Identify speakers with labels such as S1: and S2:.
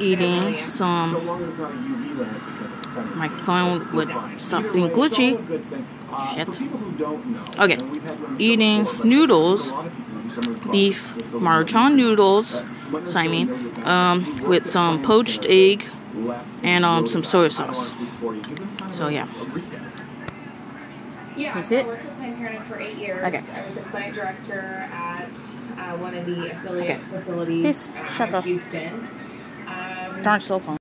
S1: eating some. My phone would stop being glitchy. Shit. Okay. Eating noodles, beef Maruchan noodles, so I mean, um, with some poached egg and um, some soy sauce. So yeah.
S2: Yeah, so
S1: it?
S2: I worked at Planned Parenthood for eight years.
S1: Okay.
S2: I was a client director at uh, one of the affiliate
S1: Okay.
S2: facilities
S1: Please,
S2: uh, in. Houston. Um,
S1: Darn cell phone.